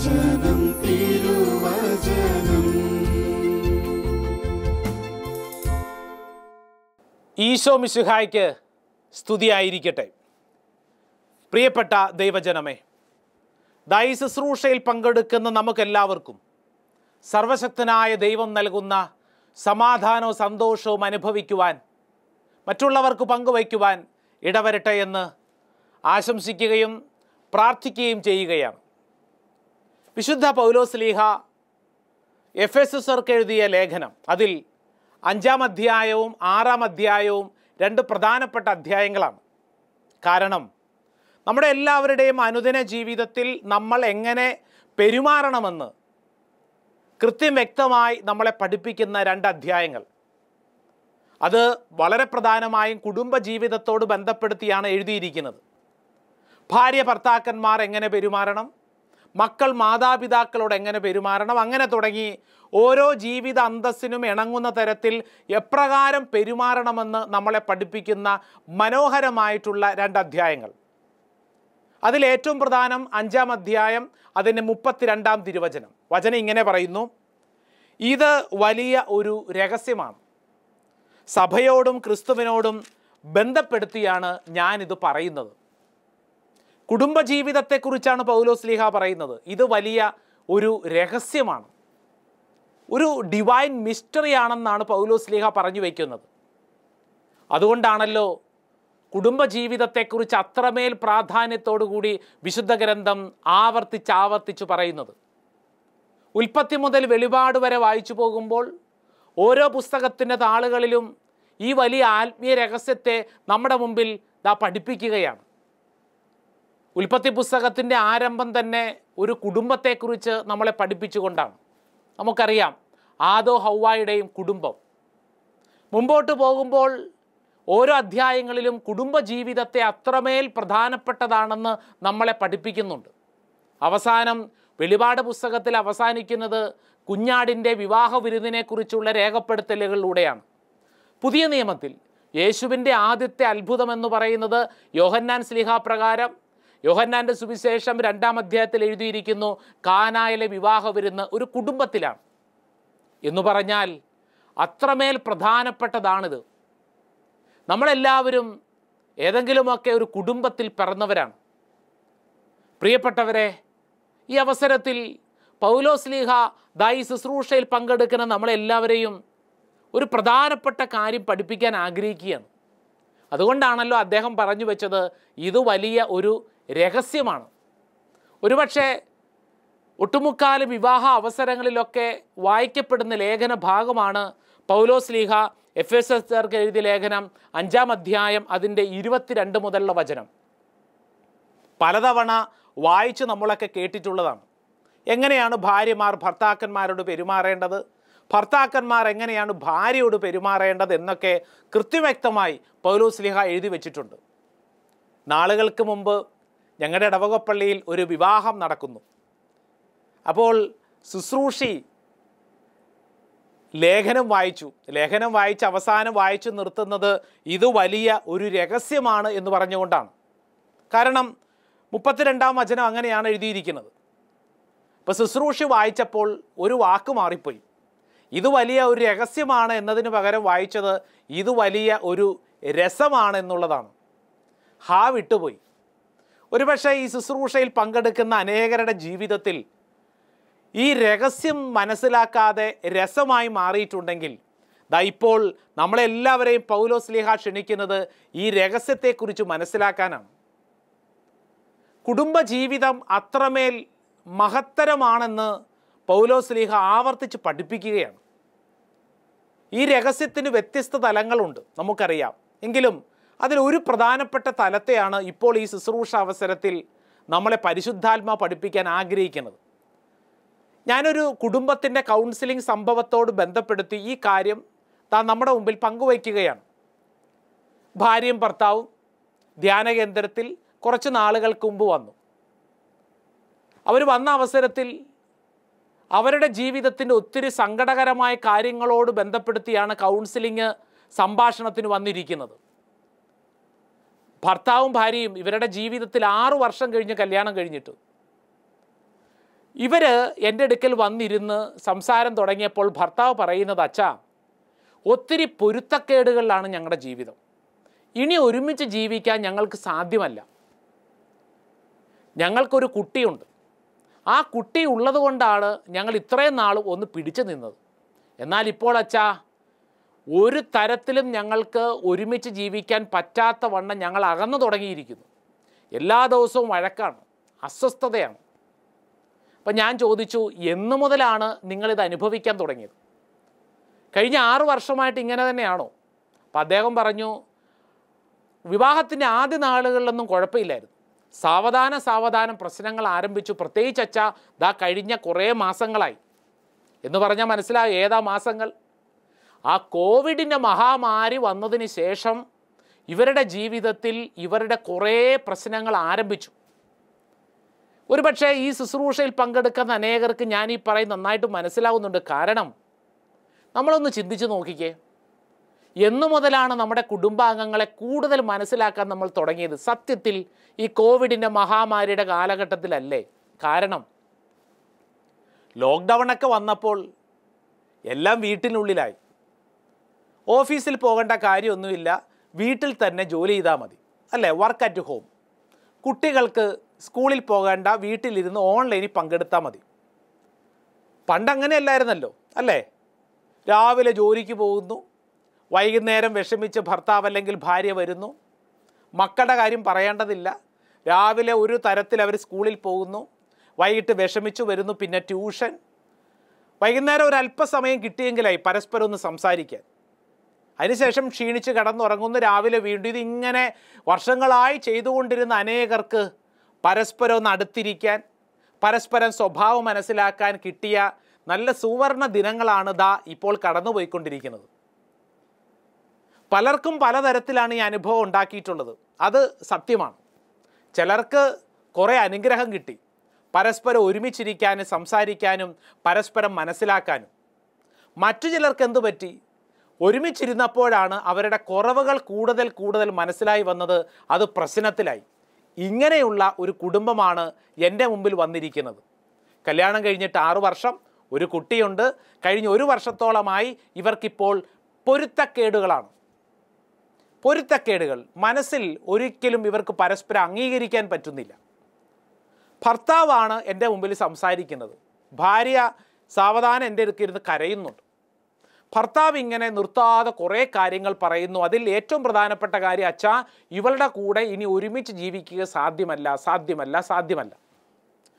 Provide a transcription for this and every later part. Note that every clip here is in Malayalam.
തിരുവചനം തിരുവചനം. ഈശോ മിശുഹായ്ക്ക് സ്തുതിയായിരിക്കട്ടെ. പ്രിയപ്പെട്ട ദൈവജനമേ ദൈ ശുശ്രൂഷയിൽ പങ്കെടുക്കുന്ന നമുക്കെല്ലാവർക്കും സർവശക്തനായ ദൈവം നൽകുന്ന സമാധാനവും സന്തോഷവും അനുഭവിക്കുവാൻ മറ്റുള്ളവർക്ക് പങ്കുവയ്ക്കുവാൻ ഇടവരട്ടെ എന്ന് ആശംസിക്കുകയും പ്രാർത്ഥിക്കുകയും ചെയ്യുകയാണ്. വിശുദ്ധ പൗലോസ്ലീഹ എഫ് എസ് എസർക്ക് എഴുതിയ ലേഖനം. അതിൽ അഞ്ചാം അധ്യായവും ആറാം അധ്യായവും രണ്ട് പ്രധാനപ്പെട്ട അധ്യായങ്ങളാണ്. കാരണം നമ്മുടെ എല്ലാവരുടെയും അനുദിന ജീവിതത്തിൽ നമ്മൾ എങ്ങനെ പെരുമാറണമെന്ന് കൃത്യം വ്യക്തമായി നമ്മളെ പഠിപ്പിക്കുന്ന രണ്ട് അധ്യായങ്ങൾ. അത് വളരെ പ്രധാനമായും കുടുംബ ജീവിതത്തോട് ബന്ധപ്പെടുത്തിയാണ് എഴുതിയിരിക്കുന്നത്. ഭാര്യ ഭർത്താക്കന്മാർ എങ്ങനെ പെരുമാറണം? മക്കൾ മാതാപിതാക്കളോട് എങ്ങനെ പെരുമാറണം? അങ്ങനെ തുടങ്ങി ഓരോ ജീവിത അന്തസ്സിനും ഇണങ്ങുന്ന തരത്തിൽ എപ്രകാരം പെരുമാറണമെന്ന് നമ്മളെ പഠിപ്പിക്കുന്ന മനോഹരമായിട്ടുള്ള രണ്ട് അധ്യായങ്ങൾ. അതിൽ ഏറ്റവും പ്രധാനം അഞ്ചാം അധ്യായം അതിന്റെ മുപ്പത്തിരണ്ടാം തിരുവചനം. വചനം ഇങ്ങനെ പറയുന്നു ഇത് വലിയ ഒരു രഹസ്യമാണ്. സഭയോടും ക്രിസ്തുവിനോടും ബന്ധപ്പെടുത്തിയാണ് ഞാനിത് പറയുന്നത്. കുടുംബജീവിതത്തെക്കുറിച്ചാണ് പൗലോസ് ലീഹ പറയുന്നത്. ഇത് വലിയ ഒരു രഹസ്യമാണ്. ഒരു ഡിവൈൻ മിസ്റ്ററി ആണെന്നാണ് പൗലോസ് ലീഹ പറഞ്ഞു വയ്ക്കുന്നത് അതുകൊണ്ടാണല്ലോ കുടുംബജീവിതത്തെക്കുറിച്ച് അത്രമേൽ പ്രാധാന്യത്തോടു കൂടി വിശുദ്ധ ഗ്രന്ഥം ആവർത്തിച്ച് ആവർത്തിച്ച് പറയുന്നത്. ഉൽപ്പത്തി മുതൽ വെളിപാട് വരെ വായിച്ചു പോകുമ്പോൾ ഓരോ പുസ്തകത്തിന്റെ താളുകളിലും ഈ വലിയ ആത്മീയ രഹസ്യത്തെ നമ്മുടെ മുമ്പിൽ ദാ പഠിപ്പിക്കുകയാണ്. ഉൽപ്പത്തി പുസ്തകത്തിന്റെ ആരംഭം തന്നെ ഒരു കുടുംബത്തെക്കുറിച്ച് നമ്മളെ പഠിപ്പിച്ചുകൊണ്ടാണ്. നമുക്കറിയാം ആദോ ഹൗവായുടെയും കുടുംബം. മുമ്പോട്ട് പോകുമ്പോൾ ഓരോ അധ്യായങ്ങളിലും കുടുംബജീവിതത്തെ അത്രമേൽ പ്രധാനപ്പെട്ടതാണെന്ന് നമ്മളെ പഠിപ്പിക്കുന്നുണ്ട്. അവസാനം വെളിപാട് പുസ്തകത്തിൽ അവസാനിക്കുന്നത് കുഞ്ഞാടിന്റെ വിവാഹ വിരുദിനെക്കുറിച്ചുള്ള രേഖപ്പെടുത്തലുകളിലൂടെയാണ്. പുതിയ നിയമത്തിൽ യേശുവിന്റെ ആദ്യത്തെ അത്ഭുതം എന്ന് പറയുന്നത് യോഹന്നാൻ സ്ലിഹ പ്രകാരം യോഹന്നാന്റെ സുവിശേഷം രണ്ടാം അധ്യായത്തിൽ എഴുതിയിരിക്കുന്നു കാനായിലെ വിവാഹ വരുന്ന ഒരു കുടുംബത്തിലാണ്. എന്ന് പറഞ്ഞാൽ അത്രമേൽ പ്രധാനപ്പെട്ടതാണിത്. നമ്മളെല്ലാവരും ഏതെങ്കിലുമൊക്കെ ഒരു കുടുംബത്തിൽ പിറന്നവരാണ്. പ്രിയപ്പെട്ടവരെ ഈ അവസരത്തിൽ പൗലോസ്ലീഹ ദായി ശുശ്രൂഷയിൽ പങ്കെടുക്കുന്ന നമ്മളെല്ലാവരെയും ഒരു പ്രധാനപ്പെട്ട കാര്യം പഠിപ്പിക്കാൻ ആഗ്രഹിക്കുകയാണ്. അതുകൊണ്ടാണല്ലോ അദ്ദേഹം പറഞ്ഞു വെച്ചത് ഇത് വലിയ ഒരു രഹസ്യമാണ്. ഒരുപക്ഷെ ഒട്ടുമുക്കാൽ വിവാഹ അവസരങ്ങളിലൊക്കെ വായിക്കപ്പെടുന്ന ലേഖന ഭാഗമാണ് പൗലോസ് ലീഹ എഫ് എസ് എസ് ആർക്ക് എഴുതിയ ലേഖനം അഞ്ചാം അധ്യായം അതിന്റെ ഇരുപത്തിരണ്ട് മുതലുള്ള വചനം. പലതവണ വായിച്ച് നമ്മളൊക്കെ കേട്ടിട്ടുള്ളതാണ്. എങ്ങനെയാണ് ഭാര്യമാർ ഭർത്താക്കന്മാരോട് പെരുമാറേണ്ടത്? ഭർത്താക്കന്മാർ എങ്ങനെയാണ് ഭാര്യയോട് പെരുമാറേണ്ടത് എന്നൊക്കെ കൃത്യവ്യക്തമായി പൗലോസ് ലിഹ എഴുതി വച്ചിട്ടുണ്ട്. നാളുകൾക്ക് മുമ്പ് ഞങ്ങളുടെ ഇടവകപ്പള്ളിയിൽ ഒരു വിവാഹം നടക്കുന്നു. അപ്പോൾ ശുശ്രൂഷി ലേഖനം വായിച്ചു. ലേഖനം വായിച്ച് അവസാനം വായിച്ചു നിർത്തുന്നത് ഇത് വലിയ ഒരു രഹസ്യമാണ് എന്ന് പറഞ്ഞുകൊണ്ടാണ്. കാരണം മുപ്പത്തിരണ്ടാം വചനം അങ്ങനെയാണ് എഴുതിയിരിക്കുന്നത്. അപ്പോൾ ശുശ്രൂഷ വായിച്ചപ്പോൾ ഒരു വാക്ക് മാറിപ്പോയി. ഇത് വലിയ ഒരു രഹസ്യമാണ് എന്നതിന് പകരം വായിച്ചത് ഇത് വലിയ ഒരു രസമാണ് എന്നുള്ളതാണ് ഹാ വിട്ടുപോയി. ഒരുപക്ഷെ ഈ ശുശ്രൂഷയിൽ പങ്കെടുക്കുന്ന അനേകരുടെ ജീവിതത്തിൽ ഈ രഹസ്യം മനസ്സിലാക്കാതെ രസമായി മാറിയിട്ടുണ്ടെങ്കിൽ ദാ ഇപ്പോൾ നമ്മളെല്ലാവരെയും പൗലോസ് ലിഹ ക്ഷണിക്കുന്നത് ഈ രഹസ്യത്തെക്കുറിച്ച് മനസ്സിലാക്കാനാണ്. കുടുംബജീവിതം അത്രമേൽ മഹത്തരമാണെന്ന് പൗലോസ് സ്ലീഹ ആവർത്തിച്ച് പഠിപ്പിക്കുകയാണ്. ഈ രഹസ്യത്തിന് വ്യത്യസ്ത തലങ്ങളുണ്ട് നമുക്കറിയാം. എങ്കിലും അതിൽ ഒരു പ്രധാനപ്പെട്ട തലത്തെയാണ് ഇപ്പോൾ ഈ ശുശ്രൂഷ അവസരത്തിൽ നമ്മളെ പരിശുദ്ധാത്മ പഠിപ്പിക്കാൻ ആഗ്രഹിക്കുന്നത്. ഞാനൊരു കുടുംബത്തിന്റെ കൗൺസിലിംഗ് സംഭവത്തോട് ബന്ധപ്പെടുത്തി ഈ കാര്യം താൻ നമ്മുടെ മുമ്പിൽ പങ്കുവയ്ക്കുകയാണ്. ഭാര്യയും ഭർത്താവും ധ്യാന കേന്ദ്രത്തിൽ കുറച്ച് നാളുകൾക്ക് മുമ്പ് വന്നു. അവർ വന്ന അവസരത്തിൽ അവരുടെ ജീവിതത്തിന്റെ ഒത്തിരി സങ്കടകരമായ കാര്യങ്ങളോട് ബന്ധപ്പെടുത്തിയാണ് കൗൺസിലിംഗ് സംഭാഷണത്തിന് വന്നിരിക്കുന്നത്. ഭർത്താവും ഭാര്യയും ഇവരുടെ ജീവിതത്തിൽ ആറു വർഷം കഴിഞ്ഞ് കല്യാണം കഴിഞ്ഞിട്ട്. ഇവർ എന്റെ അടുക്കൽ വന്നിരുന്ന് സംസാരം തുടങ്ങിയപ്പോൾ ഭർത്താവ് പറയുന്നത് അച്ഛാ ഒത്തിരി പൊരുത്തക്കേടുകളിലാണ് ഞങ്ങളുടെ ജീവിതം. ഇനി ഒരുമിച്ച് ജീവിക്കാൻ ഞങ്ങൾക്ക് സാധ്യമല്ല. ഞങ്ങൾക്കൊരു കുട്ടിയുണ്ട്. ആ കുട്ടി ഉള്ളതുകൊണ്ടാണ് ഞങ്ങൾ ഇത്രയും നാളും ഒന്ന് പിടിച്ചു നിന്നത്. എന്നാൽ ഇപ്പോൾ അച്ഛാ ഒരു തരത്തിലും ഞങ്ങൾക്ക് ഒരുമിച്ച് ജീവിക്കാൻ പറ്റാത്ത വണ്ണം ഞങ്ങൾ അകന്നു തുടങ്ങിയിരിക്കുന്നു. എല്ലാ ദിവസവും വഴക്കാണ് അസ്വസ്ഥതയാണ്. അപ്പം ഞാൻ ചോദിച്ചു എന്നു മുതലാണ് നിങ്ങളിത് അനുഭവിക്കാൻ തുടങ്ങിയത്? കഴിഞ്ഞ ആറു വർഷമായിട്ട് ഇങ്ങനെ തന്നെയാണോ? അപ്പം അദ്ദേഹം പറഞ്ഞു വിവാഹത്തിന്റെ ആദ്യ നാളുകളിലൊന്നും കുഴപ്പമില്ലായിരുന്നു. സാവധാന സാവധാനം പ്രശ്നങ്ങൾ ആരംഭിച്ചു. പ്രത്യേകിച്ച് അച്ഛാ ദാ കഴിഞ്ഞ കുറേ മാസങ്ങളായി. എന്ന് പറഞ്ഞാൽ മനസ്സിലാകും ഏതാ മാസങ്ങൾ? ആ കോവിഡിന്റെ മഹാമാരി വന്നതിന് ശേഷം ഇവരുടെ ജീവിതത്തിൽ ഇവരുടെ കുറേ പ്രശ്നങ്ങൾ ആരംഭിച്ചു. ഒരുപക്ഷെ ഈ ശുശ്രൂഷയിൽ പങ്കെടുക്കുന്ന അനേകർക്ക് ഞാൻ ഈ പറയും നന്നായിട്ട് മനസ്സിലാവുന്നുണ്ട്. കാരണം നമ്മളൊന്ന് ചിന്തിച്ച് നോക്കിക്കേ. എന്നു മുതലാണ് നമ്മുടെ കുടുംബാംഗങ്ങളെ കൂടുതൽ മനസ്സിലാക്കാൻ നമ്മൾ തുടങ്ങിയത്. സത്യത്തിൽ ഈ കോവിഡിന്റെ മഹാമാരിയുടെ കാലഘട്ടത്തിലല്ലേ? കാരണം ലോക്ക്ഡൗണൊക്കെ വന്നപ്പോൾ എല്ലാം വീട്ടിനുള്ളിലായി. ഓഫീസിൽ പോകേണ്ട കാര്യമൊന്നുമില്ല. വീട്ടിൽ തന്നെ ജോലി ചെയ്താൽ മതി. അല്ലേ? വർക്ക് അറ്റ് ഹോം കുട്ടികൾക്ക് സ്കൂളിൽ പോകേണ്ട വീട്ടിലിരുന്ന് ഓൺലൈനിൽ പങ്കെടുത്താൽ മതി. പണ്ടങ്ങനെയല്ലായിരുന്നല്ലോ. അല്ലേ? രാവിലെ ജോലിക്ക് പോകുന്നു. വൈകുന്നേരം വിഷമിച്ച് ഭർത്താവ് അല്ലെങ്കിൽ ഭാര്യ വരുന്നു. മക്കളുടെ കാര്യം പറയേണ്ടതില്ല. രാവിലെ ഒരു തരത്തിൽ അവർ സ്കൂളിൽ പോകുന്നു. വൈകിട്ട് വിഷമിച്ചു വരുന്നു പിന്നെ ട്യൂഷൻ. വൈകുന്നേരം ഒരു അല്പസമയം കിട്ടിയെങ്കിലായി പരസ്പരം ഒന്ന് സംസാരിക്കാൻ. അതിനുശേഷം ക്ഷീണിച്ച് കിടന്നുറങ്ങുന്നു. രാവിലെ വീണ്ടും ഇതിങ്ങനെ വർഷങ്ങളായി ചെയ്തുകൊണ്ടിരുന്ന അനേകർക്ക് പരസ്പരം ഒന്ന് അടുത്തിരിക്കാൻ പരസ്പരം സ്വഭാവം മനസ്സിലാക്കാൻ കിട്ടിയ നല്ല സുവർണ ദിനങ്ങളാണ് ദാ ഇപ്പോൾ കടന്നുപോയിക്കൊണ്ടിരിക്കുന്നത്. പലർക്കും പലതരത്തിലാണ് ഈ അനുഭവം ഉണ്ടാക്കിയിട്ടുള്ളത്. അത് സത്യമാണ്. ചിലർക്ക് കുറേ അനുഗ്രഹം കിട്ടി. പരസ്പരം ഒരുമിച്ചിരിക്കാനും സംസാരിക്കാനും പരസ്പരം മനസ്സിലാക്കാനും. മറ്റു ചിലർക്ക് എന്തു പറ്റി? ഒരുമിച്ചിരുന്നപ്പോഴാണ് അവരുടെ കുറവുകൾ കൂടുതൽ കൂടുതൽ മനസ്സിലായി വന്നത്. അത് പ്രശ്നത്തിലായി. ഇങ്ങനെയുള്ള ഒരു കുടുംബമാണ് എന്റെ മുമ്പിൽ വന്നിരിക്കുന്നത്. കല്യാണം കഴിഞ്ഞിട്ട് ആറു വർഷം ഒരു കുട്ടിയുണ്ട്. കഴിഞ്ഞ ഒരു വർഷത്തോളമായി ഇവർക്കിപ്പോൾ പൊരുത്തക്കേടുകളാണ്. പൊരുത്തക്കേടുകൾ. മനസ്സിൽ ഒരിക്കലും ഇവർക്ക് പരസ്പരം അംഗീകരിക്കാൻ പറ്റുന്നില്ല. ഭർത്താവാണ് എന്റെ മുമ്പിൽ സംസാരിക്കുന്നത്. ഭാര്യ സാവധാനം എന്റെ അടുക്കിരുന്ന് കരയുന്നുണ്ട്. ഭർത്താവ് ഇങ്ങനെ നിർത്താതെ കുറേ കാര്യങ്ങൾ പറയുന്നു. അതിൽ ഏറ്റവും പ്രധാനപ്പെട്ട കാര്യം അച്ഛാ ഇവളുടെ കൂടെ ഇനി ഒരുമിച്ച് ജീവിക്കുക സാധ്യമല്ല സാധ്യമല്ല സാധ്യമല്ല.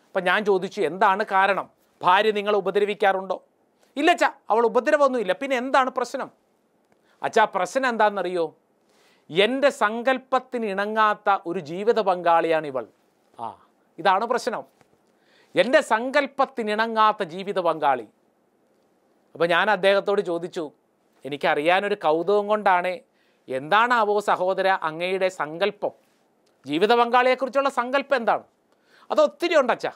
അപ്പം ഞാൻ ചോദിച്ചു എന്താണ് കാരണം? ഭാര്യ നിങ്ങളെ ഉപദ്രവിക്കാറുണ്ടോ? ഇല്ല അച്ഛാ അവൾ ഉപദ്രവമൊന്നുമില്ല. പിന്നെ എന്താണ് പ്രശ്നം? അച്ഛാ പ്രശ്നം എന്താണെന്നറിയോ? എന്റെ സങ്കല്പത്തിന് ഇണങ്ങാത്ത ഒരു ജീവിത പങ്കാളിയാണ് ഇവൾ. ആ ഇതാണ് പ്രശ്നം. എന്റെ സങ്കല്പത്തിനിണങ്ങാത്ത ജീവിത പങ്കാളി. അപ്പോൾ ഞാൻ അദ്ദേഹത്തോട് ചോദിച്ചു എനിക്കറിയാനൊരു കൗതുകം കൊണ്ടാണ് എന്താണ് എന്താണാവോ സഹോദര അങ്ങയുടെ സങ്കല്പം? ജീവിത പങ്കാളിയെക്കുറിച്ചുള്ള സങ്കല്പം എന്താണ്? അതൊത്തിരി ഒത്തിരി ഉണ്ട് അച്ഛാ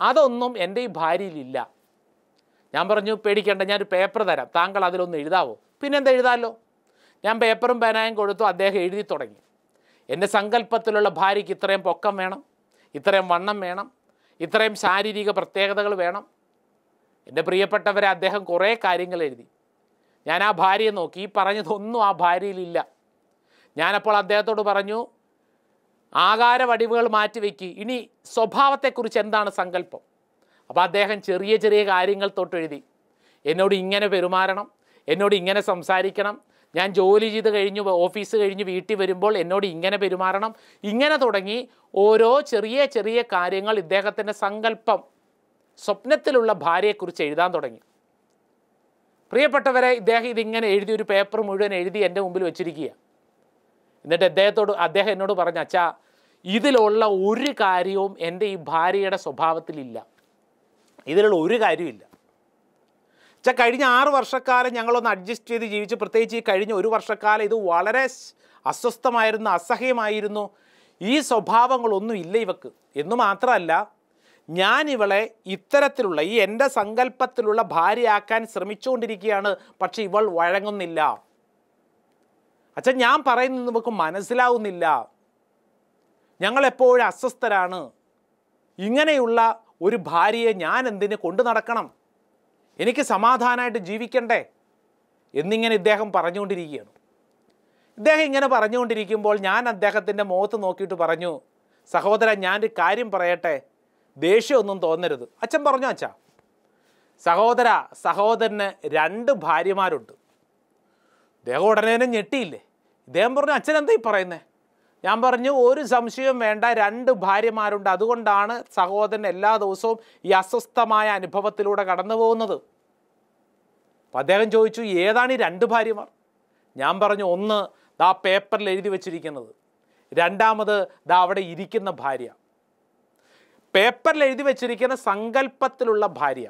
അതൊന്നും എന്റെ ഈ ഭാര്യയിലില്ല. ഞാൻ പറഞ്ഞു പേടിക്കേണ്ട ഞാനൊരു പേപ്പർ തരാം. താങ്കൾ അതിലൊന്ന് എഴുതാവോ? പിന്നെന്താ എഴുതാമല്ലോ ഞാൻ പേപ്പറും പേനായും കൊടുത്തു അദ്ദേഹം എഴുതി തുടങ്ങി. എന്റെ സങ്കല്പത്തിലുള്ള ഭാര്യയ്ക്ക് ഇത്രയും പൊക്കം വേണം ഇത്രയും വണ്ണം വേണം ഇത്രയും ശാരീരിക പ്രത്യേകതകൾ വേണം എന്റെ പ്രിയപ്പെട്ടവരെ അദ്ദേഹം കുറേ കാര്യങ്ങൾ എഴുതി. ഞാൻ ആ ഭാര്യയെ നോക്കി. ഈ പറഞ്ഞതൊന്നും ആ ഭാര്യയിലില്ല ഞാനപ്പോൾ അദ്ദേഹത്തോട് പറഞ്ഞു ആകാര വടിവുകൾ മാറ്റിവെക്കി. ഇനി സ്വഭാവത്തെക്കുറിച്ച് എന്താണ് സങ്കല്പം? അപ്പോൾ അദ്ദേഹം ചെറിയ ചെറിയ കാര്യങ്ങൾ തൊട്ട് എഴുതി എന്നോട് ഇങ്ങനെ പെരുമാറണം എന്നോട് ഇങ്ങനെ സംസാരിക്കണം. ഞാൻ ജോലി ചെയ്ത് കഴിഞ്ഞ് ഓഫീസ് കഴിഞ്ഞ് വീട്ടിൽ വരുമ്പോൾ എന്നോട് ഇങ്ങനെ പെരുമാറണം. ഇങ്ങനെ തുടങ്ങി ഓരോ ചെറിയ ചെറിയ കാര്യങ്ങൾ ഇദ്ദേഹത്തിന്റെ സങ്കല്പം സ്വപ്നത്തിലുള്ള ഭാര്യയെക്കുറിച്ച് എഴുതാൻ തുടങ്ങി. പ്രിയപ്പെട്ടവരെ ഇദ്ദേഹം ഇതിങ്ങനെ എഴുതി ഒരു പേപ്പർ മുഴുവൻ എഴുതി എന്റെ മുമ്പിൽ വെച്ചിരിക്കുക. എന്നിട്ട് അദ്ദേഹത്തോട് അദ്ദേഹം എന്നോട് പറഞ്ഞ അച്ഛാ ഇതിലുള്ള ഒരു കാര്യവും എന്റെ ഈ ഭാര്യയുടെ സ്വഭാവത്തിലില്ല. ഇതിലുള്ള ഒരു കാര്യമില്ല അച്ഛാ കഴിഞ്ഞ ആറ് വർഷക്കാലം ഞങ്ങളൊന്ന് അഡ്ജസ്റ്റ് ചെയ്ത് ജീവിച്ച് പ്രത്യേകിച്ച് ഈ കഴിഞ്ഞ ഒരു വർഷക്കാലം ഇത് വളരെ അസ്വസ്ഥമായിരുന്നു അസഹ്യമായിരുന്നു. ഈ സ്വഭാവങ്ങളൊന്നും ഇല്ല ഇവക്ക്. എന്ന് മാത്രമല്ല ഞാൻ ഇവളെ ഇത്തരത്തിലുള്ള ഈ എന്റെ സങ്കല്പത്തിലുള്ള ഭാര്യയാക്കാൻ ശ്രമിച്ചുകൊണ്ടിരിക്കുകയാണ് പക്ഷെ ഇവൾ വഴങ്ങുന്നില്ല. അച്ഛൻ ഞാൻ പറയുന്നത് നമുക്ക് മനസ്സിലാവുന്നില്ല. ഞങ്ങളെപ്പോഴും അസ്വസ്ഥരാണ്. ഇങ്ങനെയുള്ള ഒരു ഭാര്യയെ ഞാൻ എന്തിന് കൊണ്ടു നടക്കണം? എനിക്ക് സമാധാനമായിട്ട് ജീവിക്കണ്ടേ? എന്നിങ്ങനെ ഇദ്ദേഹം പറഞ്ഞുകൊണ്ടിരിക്കുകയാണ്. ഇദ്ദേഹം ഇങ്ങനെ പറഞ്ഞുകൊണ്ടിരിക്കുമ്പോൾ ഞാൻ അദ്ദേഹത്തിന്റെ മുഖത്ത് നോക്കിയിട്ട് പറഞ്ഞു സഹോദരൻ ഞാനൊരു കാര്യം പറയട്ടെ? ദേഷ്യമൊന്നും തോന്നരുത്. അച്ഛൻ പറഞ്ഞു അച്ഛാ? സഹോദര സഹോദരന് രണ്ട് ഭാര്യമാരുണ്ട്. ഇദ്ദേഹം ഉടനെ ഞെട്ടിയില്ലേ? ഇദ്ദേഹം പറഞ്ഞു അച്ഛൻ എന്താ ഈ പറയുന്നത് ഞാൻ പറഞ്ഞു ഒരു സംശയവും വേണ്ട രണ്ട് ഭാര്യമാരുണ്ട്. അതുകൊണ്ടാണ് സഹോദരൻ എല്ലാ ദിവസവും ഈ അസ്വസ്ഥമായ അനുഭവത്തിലൂടെ കടന്നു പോകുന്നത്. അപ്പം അദ്ദേഹം ചോദിച്ചു ഏതാണ് ഈ രണ്ട് ഭാര്യമാർ? ഞാൻ പറഞ്ഞു ഒന്ന് ദാ പേപ്പറിൽ എഴുതി വച്ചിരിക്കുന്നത്. രണ്ടാമത് ദാ അവിടെ ഇരിക്കുന്ന ഭാര്യ. പേപ്പറിൽ എഴുതി വെച്ചിരിക്കുന്ന സങ്കല്പത്തിലുള്ള ഭാര്യ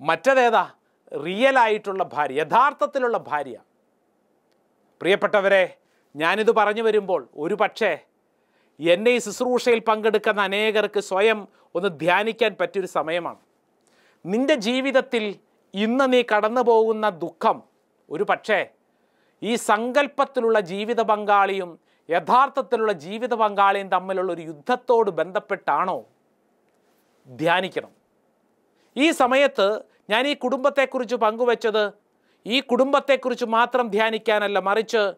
മറ്റതേതാ? റിയൽ ആയിട്ടുള്ള ഭാര്യ യഥാർത്ഥത്തിലുള്ള ഭാര്യ. പ്രിയപ്പെട്ടവരെ ഞാനിത് പറഞ്ഞു വരുമ്പോൾ ഒരു പക്ഷേ എന്റെ ഈ ശുശ്രൂഷയിൽ പങ്കെടുക്കുന്ന അനേകർക്ക് സ്വയം ഒന്ന് ധ്യാനിക്കാൻ പറ്റിയൊരു സമയമാണ്. നിന്റെ ജീവിതത്തിൽ ഇന്ന് നീ കടന്നു പോകുന്ന ദുഃഖം ഒരു പക്ഷേ ഈ സങ്കല്പത്തിലുള്ള ജീവിത പങ്കാളിയും യഥാർത്ഥത്തിലുള്ള ജീവിത പങ്കാളിയും തമ്മിലുള്ള ഒരു യുദ്ധത്തോട് ബന്ധപ്പെട്ടാണോ? ധ്യാനിക്കണം. ഈ സമയത്ത് ഞാൻ ഈ കുടുംബത്തെക്കുറിച്ച് പങ്കുവച്ചത് ഈ കുടുംബത്തെക്കുറിച്ച് മാത്രം ധ്യാനിക്കാനല്ല മറിച്ച്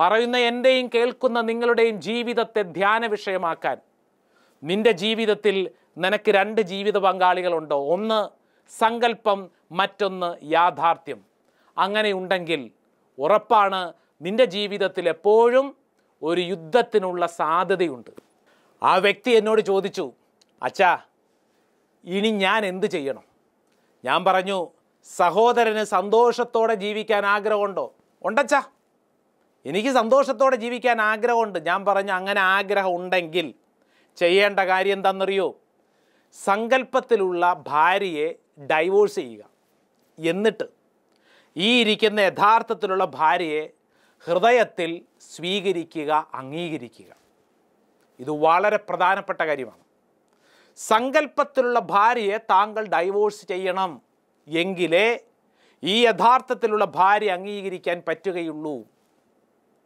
പറയുന്ന എന്റെയും കേൾക്കുന്ന നിങ്ങളുടെയും ജീവിതത്തെ ധ്യാന വിഷയമാക്കാൻ. നിന്റെ ജീവിതത്തിൽ നിനക്ക് രണ്ട് ജീവിത പങ്കാളികളുണ്ടോ. ഒന്ന് സങ്കല്പം മറ്റൊന്ന് യാഥാർത്ഥ്യം. അങ്ങനെ ഉണ്ടെങ്കിൽ ഉറപ്പാണ് നിന്റെ ജീവിതത്തിൽ എപ്പോഴും ഒരു യുദ്ധത്തിനുള്ള സാധ്യതയുണ്ട്. ആ വ്യക്തി എന്നോട് ചോദിച്ചു അച്ഛാ ഇനി ഞാൻ എന്ത് ചെയ്യണം? ഞാൻ പറഞ്ഞു സഹോദരന് സന്തോഷത്തോടെ ജീവിക്കാൻ ആഗ്രഹമുണ്ടോ? ഉണ്ടച്ചാ. എനിക്ക് സന്തോഷത്തോടെ ജീവിക്കാൻ ആഗ്രഹമുണ്ട്. ഞാൻ പറഞ്ഞു അങ്ങനെ ആഗ്രഹം ഉണ്ടെങ്കിൽ ചെയ്യേണ്ട കാര്യം എന്താണെന്നറിയോ? സങ്കല്പത്തിലുള്ള ഭാര്യയെ ഡൈവോഴ്സ് ചെയ്യുക. എന്നിട്ട് ഈ ഇരിക്കുന്ന യഥാർത്ഥത്തിലുള്ള ഭാര്യയെ ഹൃദയത്തിൽ സ്വീകരിക്കുക അംഗീകരിക്കുക. ഇത് വളരെ പ്രധാനപ്പെട്ട കാര്യമാണ്. സങ്കല്പത്തിലുള്ള ഭാര്യയെ താങ്കൾ ഡൈവോഴ്സ് ചെയ്യണം. എങ്കിലേ ഈ യഥാർത്ഥത്തിലുള്ള ഭാര്യ അംഗീകരിക്കാൻ പറ്റുകയുള്ളൂ.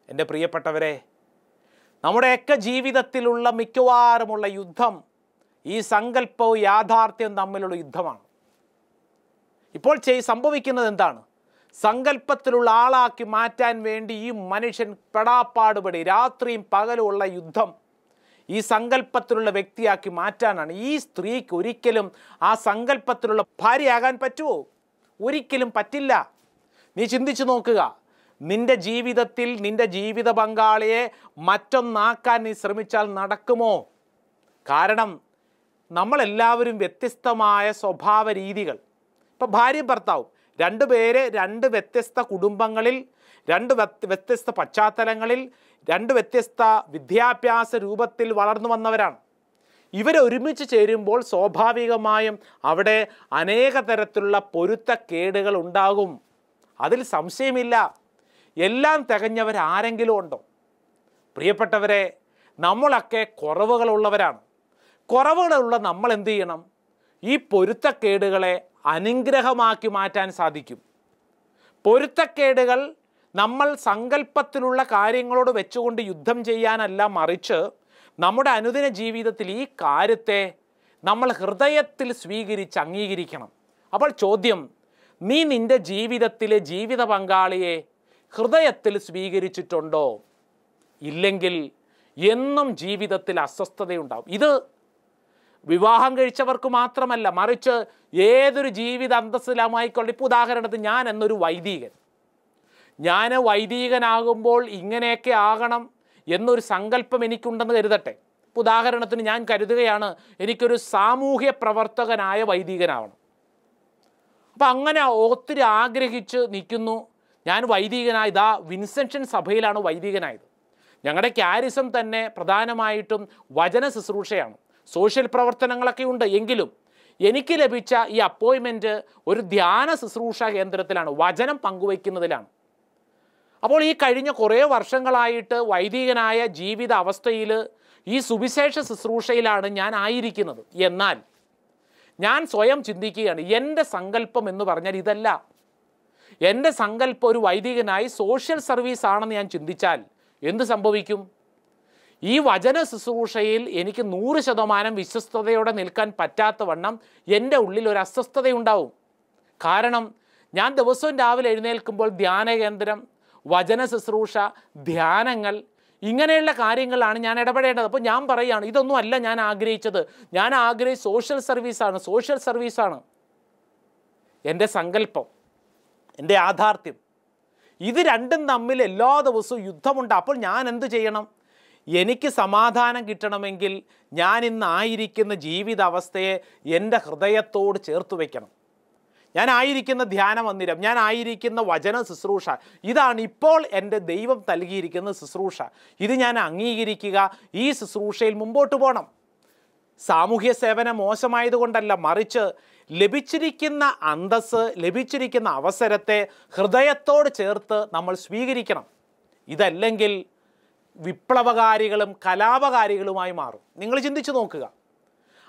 എന്റെ പ്രിയപ്പെട്ടവരെ നമ്മുടെയൊക്കെ ജീവിതത്തിലുള്ള മിക്കവാറുമുള്ള യുദ്ധം ഈ സങ്കല്പവും യാഥാർത്ഥ്യവും തമ്മിലുള്ള യുദ്ധമാണ്. ഇപ്പോൾ ചെയ് സംഭവിക്കുന്നത് എന്താണ്? സങ്കല്പത്തിലുള്ള ആളാക്കി മാറ്റാൻ വേണ്ടി ഈ മനുഷ്യൻ പെടാപ്പാടുപടി രാത്രിയും പകലുമുള്ള യുദ്ധം ഈ സങ്കല്പത്തിലുള്ള വ്യക്തിയാക്കി മാറ്റാനാണ് ഈ സ്ത്രീക്ക് ഒരിക്കലും ആ സങ്കല്പത്തിലുള്ള ഭാര്യയാകാൻ പറ്റുമോ ഒരിക്കലും പറ്റില്ല. നീ ചിന്തിച്ചു നോക്കുക. നിന്റെ ജീവിതത്തിൽ നിന്റെ ജീവിത പങ്കാളിയെ മറ്റൊന്നാക്കാൻ നീ ശ്രമിച്ചാൽ നടക്കുമോ? കാരണം നമ്മളെല്ലാവരും വ്യത്യസ്തമായ സ്വഭാവ രീതികൾ. ഇപ്പം ഭാര്യയും ഭർത്താവും രണ്ട് പേര് രണ്ട് വ്യത്യസ്ത കുടുംബങ്ങളിൽ രണ്ട് വ്യത്യ- വ്യത്യസ്ത പശ്ചാത്തലങ്ങളിൽ രണ്ട് വ്യത്യസ്ത വിദ്യാഭ്യാസ രൂപത്തിൽ വളർന്നു വന്നവരാണ്. ഇവരെ ഒരുമിച്ച് ചേരുമ്പോൾ സ്വാഭാവികമായും അവിടെ അനേക തരത്തിലുള്ള പൊരുത്തക്കേടുകൾ ഉണ്ടാകും. അതിൽ സംശയമില്ല. എല്ലാം തികഞ്ഞവർ ആരെങ്കിലും ഉണ്ടോ? പ്രിയപ്പെട്ടവരെ നമ്മളൊക്കെ കുറവുകളുള്ളവരാണ്. കുറവുകളുള്ള നമ്മൾ എന്ത് ചെയ്യണം? ഈ പൊരുത്തക്കേടുകളെ അനുഗ്രഹമാക്കി മാറ്റാൻ സാധിക്കും. പൊരുത്തക്കേടുകൾ നമ്മൾ സങ്കല്പത്തിലുള്ള കാര്യങ്ങളോട് വെച്ചുകൊണ്ട് യുദ്ധം ചെയ്യാനല്ല മറിച്ച് നമ്മുടെ അനുദിന ജീവിതത്തിൽ ഈ കാര്യത്തെ നമ്മൾ ഹൃദയത്തിൽ സ്വീകരിച്ച് അംഗീകരിക്കണം. അപ്പോൾ ചോദ്യം നീ നിന്റെ ജീവിതത്തിലെ ജീവിത പങ്കാളിയെ ഹൃദയത്തിൽ സ്വീകരിച്ചിട്ടുണ്ടോ? ഇല്ലെങ്കിൽ എന്നും ജീവിതത്തിൽ അസ്വസ്ഥതയുണ്ടാവും. ഇത് വിവാഹം കഴിച്ചവർക്ക് മാത്രമല്ല മറിച്ച് ഏതൊരു ജീവിത അന്തസ്സിലുമായിക്കൊണ്ട് ഇപ്പോൾ ഉദാഹരണത്തിന് ഞാൻ എന്നൊരു വൈദികൻ ഞാൻ വൈദികനാകുമ്പോൾ ഇങ്ങനെയൊക്കെ ആകണം എന്നൊരു സങ്കല്പം എനിക്കുണ്ടെന്ന് കരുതട്ടെ. ഉദാഹരണത്തിന് ഞാൻ കരുതുകയാണ് എനിക്കൊരു സാമൂഹ്യ പ്രവർത്തകനായ വൈദികനാവണം. അപ്പം അങ്ങനെ ഒത്തിരി ആഗ്രഹിച്ച് നിൽക്കുന്നു. ഞാൻ വൈദികനായത് ഇതാ വിൻസെൻഷൻ സഭയിലാണ് വൈദികനായത്. ഞങ്ങളുടെ ക്യാരിസം തന്നെ പ്രധാനമായിട്ടും വചന ശുശ്രൂഷയാണ്. സോഷ്യൽ പ്രവർത്തനങ്ങളൊക്കെ ഉണ്ട് എങ്കിലും എനിക്ക് ലഭിച്ച ഈ അപ്പോയിൻമെന്റ് ഒരു ധ്യാന ശുശ്രൂഷ കേന്ദ്രത്തിലാണ് വചനം പങ്കുവയ്ക്കുന്നതിലാണ്. അപ്പോൾ ഈ കഴിഞ്ഞ കുറേ വർഷങ്ങളായിട്ട് വൈദികനായ ജീവിത അവസ്ഥയിൽ ഈ സുവിശേഷ ശുശ്രൂഷയിലാണ് ഞാൻ ആയിരിക്കുന്നത്. എന്നാൽ ഞാൻ സ്വയം ചിന്തിക്കുകയാണ് എന്റെ സങ്കല്പം എന്ന് പറഞ്ഞാൽ ഇതല്ല. എന്റെ സങ്കല്പം ഒരു വൈദികനായി സോഷ്യൽ സർവീസ് ആണെന്ന് ഞാൻ ചിന്തിച്ചാൽ എന്ത് സംഭവിക്കും? ഈ വചന ശുശ്രൂഷയിൽ എനിക്ക് നൂറ് ശതമാനം വിശ്വസ്തയോടെ നിൽക്കാൻ പറ്റാത്ത വണ്ണം എന്റെ ഉള്ളിൽ ഒരു അസ്വസ്ഥതയുണ്ടാവും. കാരണം ഞാൻ ദിവസവും രാവിലെ എഴുന്നേൽക്കുമ്പോൾ ധ്യാന കേന്ദ്രം വചന ശുശ്രൂഷ ധ്യാനങ്ങൾ ഇങ്ങനെയുള്ള കാര്യങ്ങളാണ് ഞാൻ ഇടപെടേണ്ടത്. അപ്പോൾ ഞാൻ പറയുകയാണ് ഇതൊന്നുമല്ല ഞാൻ ആഗ്രഹിച്ചത്. ഞാൻ ആഗ്രഹിച്ച സോഷ്യൽ സർവീസാണ് സോഷ്യൽ സർവീസാണ് എന്റെ സങ്കല്പം എന്റെ യാഥാർത്ഥ്യം. ഇത് രണ്ടും തമ്മിൽ എല്ലാ ദിവസവും യുദ്ധമുണ്ട്. അപ്പോൾ ഞാൻ എന്ത് ചെയ്യണം? എനിക്ക് സമാധാനം കിട്ടണമെങ്കിൽ ഞാൻ ഇന്നായിരിക്കുന്ന ജീവിതാവസ്ഥയെ എന്റെ ഹൃദയത്തോട് ചേർത്ത് വയ്ക്കണം. ഞാൻ ആയിരിക്കുന്ന ധ്യാന മന്ദിരം ഞാനായിരിക്കുന്ന വചന ശുശ്രൂഷ ഇതാണ് ഇപ്പോൾ എന്റെ ദൈവം നൽകിയിരിക്കുന്ന ശുശ്രൂഷ. ഇത് ഞാൻ അംഗീകരിക്കുക ഈ ശുശ്രൂഷയിൽ മുമ്പോട്ട് പോകണം. സാമൂഹ്യ സേവനം മോശമായതുകൊണ്ടല്ല മറിച്ച് ലഭിച്ചിരിക്കുന്ന അന്തസ് ലഭിച്ചിരിക്കുന്ന അവസരത്തെ ഹൃദയത്തോട് ചേർത്ത് നമ്മൾ സ്വീകരിക്കണം. ഇതല്ലെങ്കിൽ വിപ്ലവകാരികളും കലാപകാരികളുമായി മാറും. നിങ്ങൾ ചിന്തിച്ചു നോക്കുക.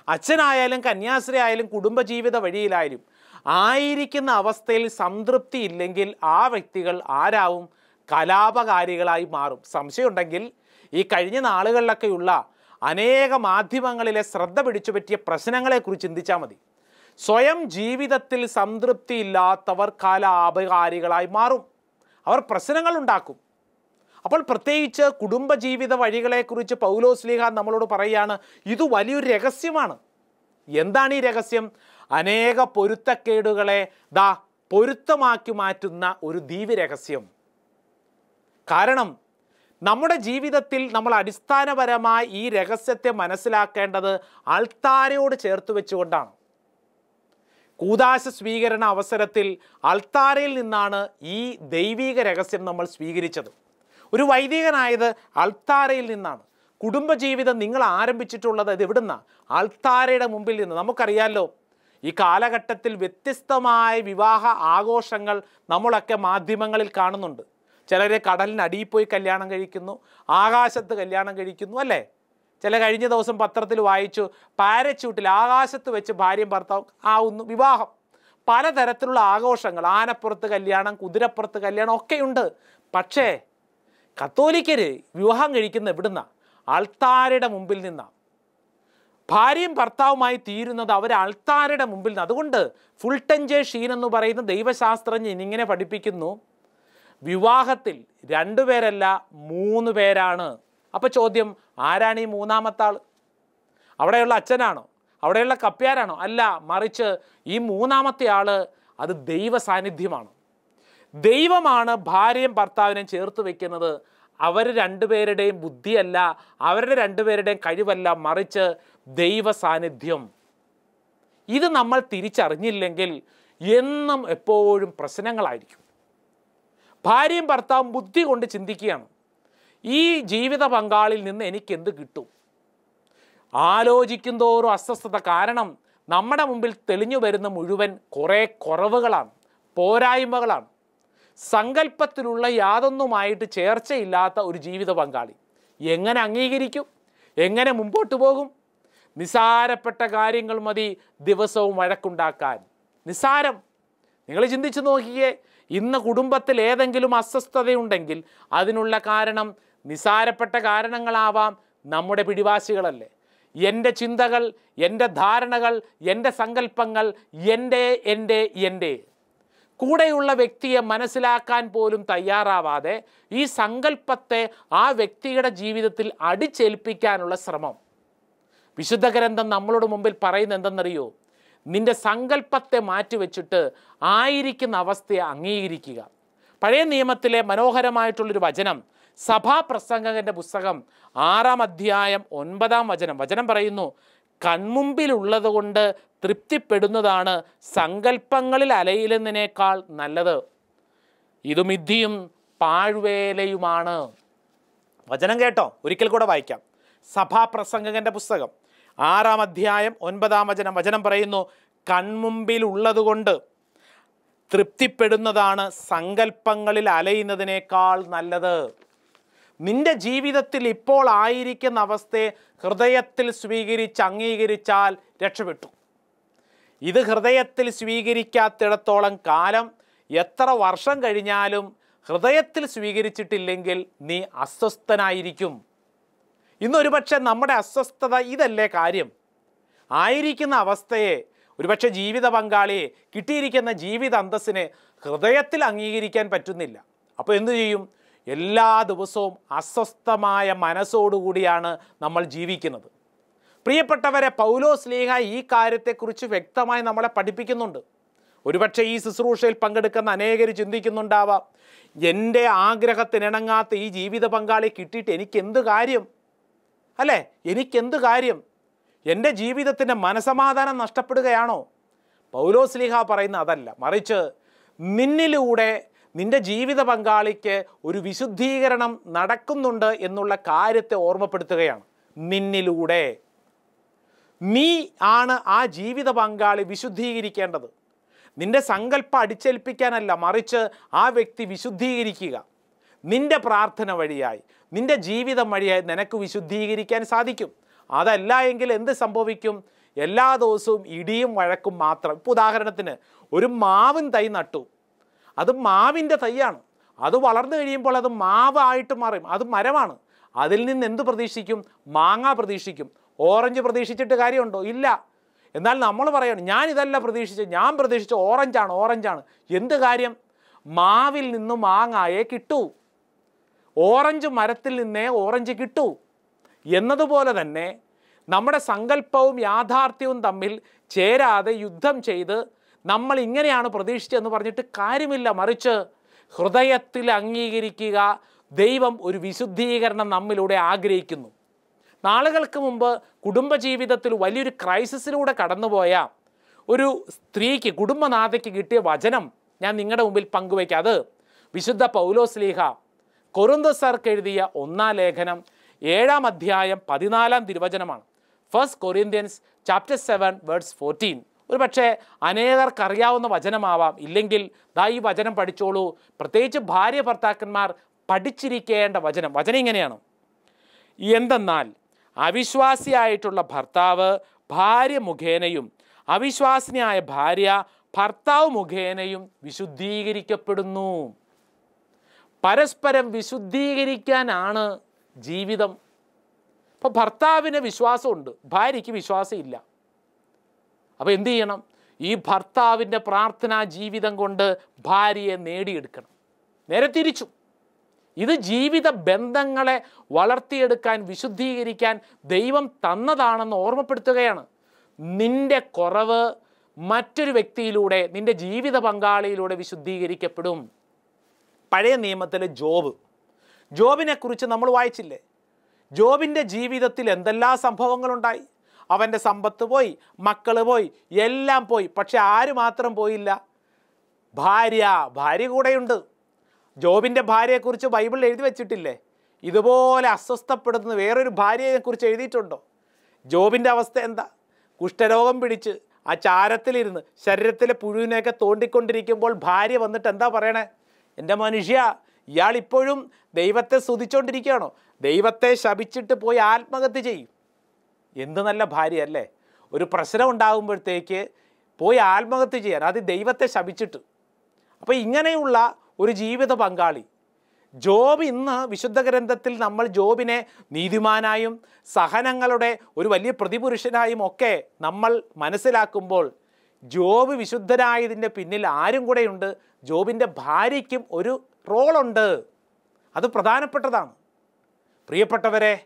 അച്ഛനായാലും കന്യാസ്ത്രീ ആയാലും കുടുംബജീവിത വഴിയിലായാലും ആയിരിക്കുന്ന അവസ്ഥയിൽ സംതൃപ്തി ഇല്ലെങ്കിൽ ആ വ്യക്തികൾ ആരാവും? കലാപകാരികളായി മാറും. സംശയമുണ്ടെങ്കിൽ ഈ കഴിഞ്ഞ നാളുകളിലൊക്കെയുള്ള അനേക മാധ്യമങ്ങളിലെ ശ്രദ്ധ പിടിച്ചു പറ്റിയ പ്രശ്നങ്ങളെക്കുറിച്ച് ചിന്തിച്ചാൽ മതി. സ്വയം ജീവിതത്തിൽ സംതൃപ്തി ഇല്ലാത്തവർ കലാപകാരികളായി മാറും. അവർ പ്രശ്നങ്ങൾ ഉണ്ടാക്കും. അപ്പോൾ പ്രത്യേകിച്ച് കുടുംബജീവിത വഴികളെക്കുറിച്ച് പൗലോസ് പൗലോസ്ലിഹ നമ്മളോട് പറയുകയാണ് ഇത് വലിയൊരു രഹസ്യമാണ്. എന്താണ് ഈ രഹസ്യം? അനേക പൊരുത്തക്കേടുകളെ ദാ പൊരുത്തമാക്കി മാറ്റുന്ന ഒരു ദീവ്യ രഹസ്യം. കാരണം നമ്മുടെ ജീവിതത്തിൽ നമ്മൾ അടിസ്ഥാനപരമായി ഈ രഹസ്യത്തെ മനസ്സിലാക്കേണ്ടത് അൾത്താരയോട് ചേർത്ത് വെച്ചുകൊണ്ടാണ്. കൂതാശ സ്വീകരണ അവസരത്തിൽ അൾത്താരയിൽ നിന്നാണ് ഈ ദൈവീക രഹസ്യം നമ്മൾ സ്വീകരിച്ചത്. ഒരു വൈദികനായത് അൾത്താരയിൽ നിന്നാണ്. കുടുംബജീവിതം നിങ്ങൾ ആരംഭിച്ചിട്ടുള്ളത് ഇത് എവിടുന്ന? അൾത്താരയുടെ മുമ്പിൽ നിന്ന്. നമുക്കറിയാമല്ലോ ഈ കാലഘട്ടത്തിൽ വ്യത്യസ്തമായ വിവാഹ ആഘോഷങ്ങൾ നമ്മളൊക്കെ മാധ്യമങ്ങളിൽ കാണുന്നുണ്ട്. ചിലർ കടലിനടിയിൽ പോയി കല്യാണം കഴിക്കുന്നു ആകാശത്ത് കല്യാണം കഴിക്കുന്നു അല്ലേ? ചില കഴിഞ്ഞ ദിവസം പത്രത്തിൽ വായിച്ചു പാരച്യൂട്ടിൽ ആകാശത്ത് വെച്ച് ഭാര്യയും ഭർത്താവും ആവുന്നു വിവാഹം. പലതരത്തിലുള്ള ആഘോഷങ്ങൾ ആനപ്പുറത്ത് കല്യാണം കുതിരപ്പുറത്ത് കല്യാണം ഒക്കെയുണ്ട്. പക്ഷേ കത്തോലിക്കര് വിവാഹം കഴിക്കുന്ന ഇവിടുന്ന ആൾത്താരുടെ മുമ്പിൽ നിന്നാണ് ഭാര്യയും ഭർത്താവുമായി തീരുന്നത് അവർ ആൾത്താരുടെ മുമ്പിൽ നിന്ന്. അതുകൊണ്ട് ഫുൾ ഫുൾട്ടഞ്ചെ ഷീൻ എന്ന് പറയുന്ന ദൈവശാസ്ത്രജ്ഞൻ ഇങ്ങനെ പഠിപ്പിക്കുന്നു. വിവാഹത്തിൽ രണ്ടുപേരല്ല മൂന്ന് പേരാണ്. അപ്പോൾ ചോദ്യം ആരാണ് ഈ മൂന്നാമത്തെ ആൾ അവിടെയുള്ള അച്ഛനാണോ? അവിടെയുള്ള കപ്പ്യാരാണോ? അല്ല മറിച്ച് ഈ മൂന്നാമത്തെ ആൾ അത് ദൈവ സാന്നിധ്യമാണ് ദൈവമാണ് ഭാര്യയും ഭർത്താവിനെയും ചേർത്ത് വെക്കുന്നത്. അവർ രണ്ടുപേരുടെയും ബുദ്ധിയല്ല അവരുടെ രണ്ടുപേരുടെയും കഴിവല്ല മറിച്ച് ദൈവ സാന്നിധ്യം ഇത് നമ്മൾ തിരിച്ചറിഞ്ഞില്ലെങ്കിൽ എന്നും എപ്പോഴും പ്രശ്നങ്ങളായിരിക്കും. ഭാര്യയും ഭർത്താവും ബുദ്ധി കൊണ്ട് ചിന്തിക്കുകയാണ്. ഈ ജീവിത പങ്കാളിൽ നിന്ന് എനിക്ക് എന്ത് കിട്ടും? ആലോചിക്കും തോറും അസ്വസ്ഥത കാരണം നമ്മുടെ മുമ്പിൽ തെളിഞ്ഞു വരുന്ന മുഴുവൻ കുറേ കുറവുകളാണ് പോരായ്മകളാണ്. സങ്കല്പത്തിലുള്ള യാതൊന്നുമായിട്ട് ചേർച്ചയില്ലാത്ത ഒരു ജീവിത പങ്കാളി. എങ്ങനെ അംഗീകരിക്കും? എങ്ങനെ മുമ്പോട്ട് പോകും? നിസാരപ്പെട്ട കാര്യങ്ങൾ മതി ദിവസവും വഴക്കുണ്ടാക്കാൻ. നിസാരം. നിങ്ങൾ ചിന്തിച്ചു നോക്കിയേ ഇന്ന് കുടുംബത്തിൽ ഏതെങ്കിലും അസ്വസ്ഥതയുണ്ടെങ്കിൽ അതിനുള്ള കാരണം നിസാരപ്പെട്ട കാരണങ്ങളാവാം നമ്മുടെ പിടിവാശികളല്ലേ. എന്റെ ചിന്തകൾ എന്റെ ധാരണകൾ എന്റെ സങ്കല്പങ്ങൾ എന്റെ എന്റെ എന്റെ കൂടെയുള്ള വ്യക്തിയെ മനസ്സിലാക്കാൻ പോലും തയ്യാറാവാതെ ഈ സങ്കല്പത്തെ ആ വ്യക്തിയുടെ ജീവിതത്തിൽ അടിച്ചേൽപ്പിക്കാനുള്ള ശ്രമം. വിശുദ്ധ ഗ്രന്ഥം നമ്മളോട് മുമ്പിൽ പറയുന്ന എന്തെന്നറിയോ? നിന്റെ സങ്കല്പത്തെ മാറ്റിവെച്ചിട്ട് ആയിരിക്കുന്ന അവസ്ഥയെ അംഗീകരിക്കുക. പഴയ നിയമത്തിലെ മനോഹരമായിട്ടുള്ളൊരു വചനം സഭാപ്രസംഗകന്റെ പുസ്തകം ആറാം അധ്യായം ഒൻപതാം വചനം. വചനം പറയുന്നു കൺമുമ്പിലുള്ളത് കൊണ്ട് തൃപ്തിപ്പെടുന്നതാണ് സങ്കല്പങ്ങളിൽ അലയിലെന്നതിനേക്കാൾ നല്ലത്. ഇത് മിഥ്യയും പാഴ്വേലയുമാണ്. വചനം കേട്ടോ ഒരിക്കൽ കൂടെ വായിക്കാം. സഭാപ്രസംഗകന്റെ പുസ്തകം ആറാം അധ്യായം ഒൻപതാം വചനം. വചനം പറയുന്നു കൺമുമ്പിൽ ഉള്ളതുകൊണ്ട് തൃപ്തിപ്പെടുന്നതാണ് സങ്കല്പങ്ങളിൽ അലയുന്നതിനേക്കാൾ നല്ലത്. നിന്റെ ജീവിതത്തിൽ ഇപ്പോൾ ആയിരിക്കുന്ന അവസ്ഥയെ ഹൃദയത്തിൽ സ്വീകരിച്ച് അംഗീകരിച്ചാൽ രക്ഷപ്പെട്ടു. ഇത് ഹൃദയത്തിൽ സ്വീകരിക്കാത്തിടത്തോളം കാലം എത്ര വർഷം കഴിഞ്ഞാലും ഹൃദയത്തിൽ സ്വീകരിച്ചിട്ടില്ലെങ്കിൽ നീ അസ്വസ്ഥനായിരിക്കും. ഇന്നൊരു പക്ഷേ നമ്മുടെ അസ്വസ്ഥത ഇതല്ലേ കാര്യം? ആയിരിക്കുന്ന അവസ്ഥയെ ഒരുപക്ഷെ ജീവിത പങ്കാളിയെ കിട്ടിയിരിക്കുന്ന ജീവിത അന്തസ്സിനെ ഹൃദയത്തിൽ അംഗീകരിക്കാൻ പറ്റുന്നില്ല. അപ്പോൾ എന്തു ചെയ്യും? എല്ലാ ദിവസവും അസ്വസ്ഥമായ മനസ്സോടുകൂടിയാണ് നമ്മൾ ജീവിക്കുന്നത്. പ്രിയപ്പെട്ടവരെ പൗലോസ് ലീഹ ഈ കാര്യത്തെക്കുറിച്ച് വ്യക്തമായി നമ്മളെ പഠിപ്പിക്കുന്നുണ്ട്. ഒരുപക്ഷെ ഈ ശുശ്രൂഷയിൽ പങ്കെടുക്കുന്ന അനേകർ ചിന്തിക്കുന്നുണ്ടാവാം എന്റെ ആഗ്രഹത്തിനിണങ്ങാത്ത ഈ ജീവിത പങ്കാളി കിട്ടിയിട്ട് എനിക്കെന്ത് കാര്യം? അല്ലേ? എനിക്കെന്ത് കാര്യം? എന്റെ ജീവിതത്തിന്റെ മനസമാധാനം നഷ്ടപ്പെടുകയാണോ? പൗലോസ് ലീഹ പറയുന്ന അതല്ല. മറിച്ച് നിന്നിലൂടെ നിന്റെ ജീവിത പങ്കാളിക്ക് ഒരു വിശുദ്ധീകരണം നടക്കുന്നുണ്ട് എന്നുള്ള കാര്യത്തെ ഓർമ്മപ്പെടുത്തുകയാണ്. നിന്നിലൂടെ. നീ ആണ് ആ ജീവിത പങ്കാളി വിശുദ്ധീകരിക്കേണ്ടത്. നിന്റെ സങ്കല്പം അടിച്ചേൽപ്പിക്കാനല്ല മറിച്ച് ആ വ്യക്തി വിശുദ്ധീകരിക്കുക. നിന്റെ പ്രാർത്ഥന വഴിയായി നിന്റെ ജീവിതം വഴിയായി നിനക്ക് വിശുദ്ധീകരിക്കാൻ സാധിക്കും. അതല്ല എങ്കിൽ എന്ത് സംഭവിക്കും? എല്ലാ ദിവസവും ഇടിയും വഴക്കും മാത്രം. ഇപ്പോൾ ഉദാഹരണത്തിന് ഒരു മാവിൻ തൈ നട്ടു. അത് മാവിന്റെ തൈയാണ്. അത് വളർന്നു കഴിയുമ്പോൾ അത് മാവായിട്ട് മാറും. അത് മരമാണ്. അതിൽ നിന്ന് എന്ത് പ്രതീക്ഷിക്കും? മാങ്ങ പ്രതീക്ഷിക്കും. ഓറഞ്ച് പ്രതീക്ഷിച്ചിട്ട് കാര്യമുണ്ടോ? ഇല്ല. എന്നാൽ നമ്മൾ പറയണം ഞാൻ ഇതല്ല പ്രതീക്ഷിച്ചത് ഞാൻ പ്രതീക്ഷിച്ച ഓറഞ്ചാണ് ഓറഞ്ചാണ്. എന്ത് കാര്യം? മാവിൽ നിന്ന് മാങ്ങായേ കിട്ടൂ. ഓറഞ്ച് മരത്തിൽ നിന്നേ ഓറഞ്ച് കിട്ടൂ. എന്നതുപോലെ തന്നെ നമ്മുടെ സങ്കല്പവും യാഥാർത്ഥ്യവും തമ്മിൽ ചേരാതെ യുദ്ധം ചെയ്ത് നമ്മൾ ഇങ്ങനെയാണ് പ്രതീക്ഷിച്ചതെന്ന് പറഞ്ഞിട്ട് കാര്യമില്ല. മറിച്ച് ഹൃദയത്തിൽ അംഗീകരിക്കുക ദൈവം ഒരു വിശുദ്ധീകരണം നമ്മിലൂടെ ആഗ്രഹിക്കുന്നു. നാളുകൾക്ക് മുമ്പ് കുടുംബജീവിതത്തിൽ വലിയൊരു ക്രൈസിസിലൂടെ കടന്നുപോയ ഒരു സ്ത്രീക്ക് കുടുംബനാഥയ്ക്ക് കിട്ടിയ വചനം ഞാൻ നിങ്ങളുടെ മുമ്പിൽ പങ്കുവയ്ക്കാം. അത് വിശുദ്ധ പൗലോസ്ലീഹ കൊറുന്തസർക്ക് എഴുതിയ ഒന്നാം ലേഖനം ഏഴാം അധ്യായം പതിനാലാം തിരുവചനമാണ്. First Corinthians chapter seven words fourteen ഒരു പക്ഷേ അനേകർക്ക് അറിയാവുന്ന വചനമാവാം. ഇല്ലെങ്കിൽ ദാ ഈ വചനം പഠിച്ചോളൂ. പ്രത്യേകിച്ച് ഭാര്യ ഭർത്താക്കന്മാർ പഠിച്ചിരിക്കേണ്ട വചനം. വചനം ഇങ്ങനെയാണ്. എന്തെന്നാൽ അവിശ്വാസിയായിട്ടുള്ള ഭർത്താവ് ഭാര്യ മുഖേനയും അവിശ്വാസിനിയായ ഭാര്യ ഭർത്താവ് മുഖേനയും വിശുദ്ധീകരിക്കപ്പെടുന്നു. പരസ്പരം വിശുദ്ധീകരിക്കാനാണ് ജീവിതം. അപ്പോൾ ഭർത്താവിന് വിശ്വാസമുണ്ട് ഭാര്യയ്ക്ക് വിശ്വാസമില്ല. അപ്പോൾ എന്തു ചെയ്യണം? ഈ ഭർത്താവിന്റെ പ്രാർത്ഥനാ ജീവിതം കൊണ്ട് ഭാര്യയെ നേടിയെടുക്കണം. നേരെ തിരിച്ചു. ഇത് ജീവിത ബന്ധങ്ങളെ വളർത്തിയെടുക്കാൻ വിശുദ്ധീകരിക്കാൻ ദൈവം തന്നതാണെന്ന് ഓർമ്മപ്പെടുത്തുകയാണ്. നിന്റെ കുറവ് മറ്റൊരു വ്യക്തിയിലൂടെ നിന്റെ ജീവിത പങ്കാളിയിലൂടെ വിശുദ്ധീകരിക്കപ്പെടും. പഴയ നിയമത്തിലെ ജോബ്. ജോബിനെ കുറിച്ച് നമ്മൾ വായിച്ചില്ലേ? ജോബിന്റെ ജീവിതത്തിൽ എന്തെല്ലാം സംഭവങ്ങളുണ്ടായി? അവന്റെ സമ്പത്ത് പോയി മക്കൾ പോയി എല്ലാം പോയി. പക്ഷെ ആര് മാത്രം പോയില്ല? ഭാര്യ ഭാര്യ കൂടെയുണ്ട്. ജോബിന്റെ ഭാര്യയെക്കുറിച്ച് ബൈബിൾ എഴുതി വെച്ചിട്ടില്ലേ? ഇതുപോലെ അസ്വസ്ഥപ്പെടുന്ന വേറൊരു ഭാര്യയെക്കുറിച്ച് എഴുതിയിട്ടുണ്ടോ? ജോബിന്റെ അവസ്ഥ എന്താ? കുഷ്ഠരോഗം പിടിച്ച് ആ ചാരത്തിലിരുന്ന് ശരീരത്തിലെ പുഴുവിനെയൊക്കെ തോണ്ടിക്കൊണ്ടിരിക്കുമ്പോൾ ഭാര്യ വന്നിട്ട് എന്താ പറയണേ? എന്റെ മനുഷ്യ ഇയാൾ ഇപ്പോഴും ദൈവത്തെ സ്തുതിച്ചുകൊണ്ടിരിക്കുകയാണോ ദൈവത്തെ ശപിച്ചിട്ട് പോയി ആത്മഹത്യ ചെയ്യും. എന്ത് നല്ല ഭാര്യ അല്ലേ ഒരു പ്രശ്നം ഉണ്ടാകുമ്പോഴത്തേക്ക് പോയി ആത്മഹത്യ ചെയ്യാൻ അത് ദൈവത്തെ ശപിച്ചിട്ട്. അപ്പോൾ ഇങ്ങനെയുള്ള ഒരു ജീവിത പങ്കാളി. ജോബ് ഇന്ന് വിശുദ്ധ ഗ്രന്ഥത്തിൽ നമ്മൾ ജോബിനെ നീതിമാനായും സഹനങ്ങളുടെ ഒരു വലിയ പ്രതിപുരുഷനായും ഒക്കെ നമ്മൾ മനസ്സിലാക്കുമ്പോൾ ജോബ് വിശുദ്ധനായതിന്റെ പിന്നിൽ ആരും കൂടെയുണ്ട്. ജോബിന്റെ ഭാര്യയ്ക്കും ഒരു റോളുണ്ട്. അത് പ്രധാനപ്പെട്ടതാണ്. പ്രിയപ്പെട്ടവരെ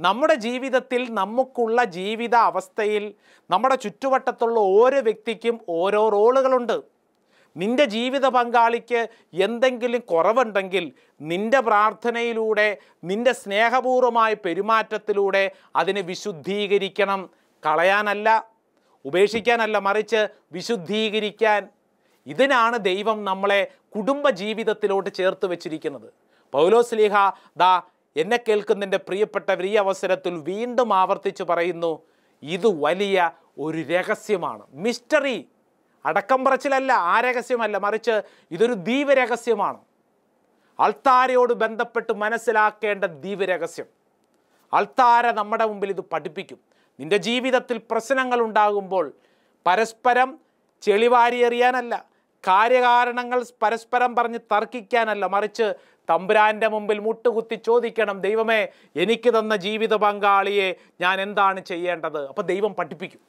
നമ്മുടെ ജീവിതത്തിൽ നമുക്കുള്ള ജീവിത അവസ്ഥയിൽ നമ്മുടെ ചുറ്റുവട്ടത്തുള്ള ഓരോ വ്യക്തിക്കും ഓരോ റോളുകളുണ്ട്. നിന്റെ ജീവിത പങ്കാളിക്ക് എന്തെങ്കിലും കുറവുണ്ടെങ്കിൽ നിന്റെ പ്രാർത്ഥനയിലൂടെ നിന്റെ സ്നേഹപൂർവമായ പെരുമാറ്റത്തിലൂടെ അതിനെ വിശുദ്ധീകരിക്കണം. കളയാനല്ല ഉപേക്ഷിക്കാനല്ല മറിച്ച് വിശുദ്ധീകരിക്കാൻ. ഇതിനാണ് ദൈവം നമ്മളെ കുടുംബ ജീവിതത്തിലോട്ട് ചേർത്ത് വെച്ചിരിക്കുന്നത്. പൗലോസ്ലീഹ ദാ എന്നെ കേൾക്കുന്നതിന്റെ പ്രിയപ്പെട്ട വലിയ അവസരത്തിൽ വീണ്ടും ആവർത്തിച്ച് പറയുന്നു ഇത് വലിയ ഒരു രഹസ്യമാണ്. മിസ്റ്ററി അടക്കം പറച്ചിലല്ല ആ രഹസ്യമല്ല. മറിച്ച് ഇതൊരു ദീപരഹസ്യമാണ്. അൾത്താരയോട് ബന്ധപ്പെട്ട് മനസ്സിലാക്കേണ്ട ദീപരഹസ്യം. അൾത്താര നമ്മുടെ മുമ്പിൽ ഇത് പഠിപ്പിക്കും. നിന്റെ ജീവിതത്തിൽ പ്രശ്നങ്ങൾ ഉണ്ടാകുമ്പോൾ പരസ്പരം ചെളിവാരി എറിയാനല്ല കാര്യകാരണങ്ങൾ പരസ്പരം പറഞ്ഞ് തർക്കിക്കാനല്ല. മറിച്ച് തമ്പുരാന്റെ മുമ്പിൽ മുട്ടുകുത്തി ചോദിക്കണം ദൈവമേ എനിക്ക് തന്ന ജീവിത പങ്കാളിയെ ഞാൻ എന്താണ് ചെയ്യേണ്ടത്? അപ്പോൾ ദൈവം പഠിപ്പിക്കും.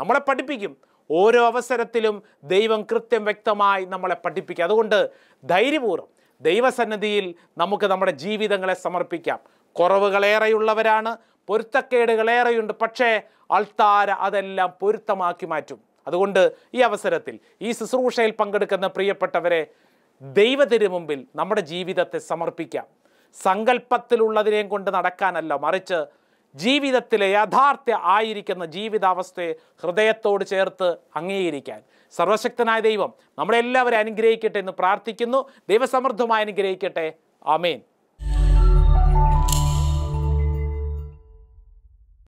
നമ്മളെ പഠിപ്പിക്കും. ഓരോ അവസരത്തിലും ദൈവം കൃത്യം വ്യക്തമായി നമ്മളെ പഠിപ്പിക്കുക അതുകൊണ്ട് ധൈര്യപൂർവം ദൈവസന്നിധിയിൽ നമുക്ക് നമ്മുടെ ജീവിതങ്ങളെ സമർപ്പിക്കാം. കുറവുകളേറെയുള്ളവരാണ് പൊരുത്തക്കേടുകളേറെയുണ്ട് പക്ഷേ അൾത്താര അതെല്ലാം പൊരുത്തമാക്കി മാറ്റും. അതുകൊണ്ട് ഈ അവസരത്തിൽ ഈ ശുശ്രൂഷയിൽ പങ്കെടുക്കുന്ന പ്രിയപ്പെട്ടവരെ ദൈവത്തിന് മുമ്പിൽ നമ്മുടെ ജീവിതത്തെ സമർപ്പിക്കാം. സങ്കല്പത്തിലുള്ളതിനെയും കൊണ്ട് നടക്കാനല്ല മറിച്ച് ജീവിതത്തിലെ യഥാർത്ഥ ആയിരിക്കുന്ന ജീവിതാവസ്ഥയെ ഹൃദയത്തോട് ചേർത്ത് അംഗീകരിക്കാൻ. സർവശക്തനായ ദൈവം നമ്മളെല്ലാവരും അനുഗ്രഹിക്കട്ടെ എന്ന് പ്രാർത്ഥിക്കുന്നു. ദൈവസമൃദ്ധമായി അനുഗ്രഹിക്കട്ടെ. ആമേൻ.